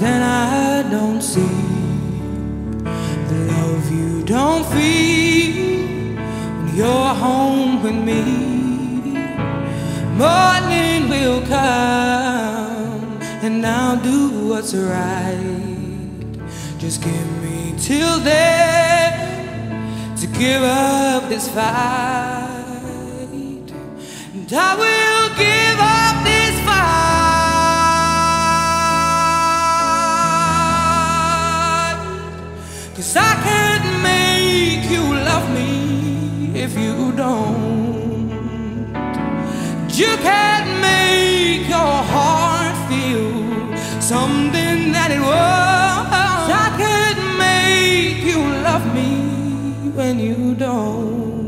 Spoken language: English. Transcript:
Then I don't see, the love you don't feel when you're home with me. Morning will come and I'll do what's right. Just give me till then to give up this fight, and I will. Cause I can't make you love me if you don't. You can't make your heart feel something that it was. I can't make you love me when you don't.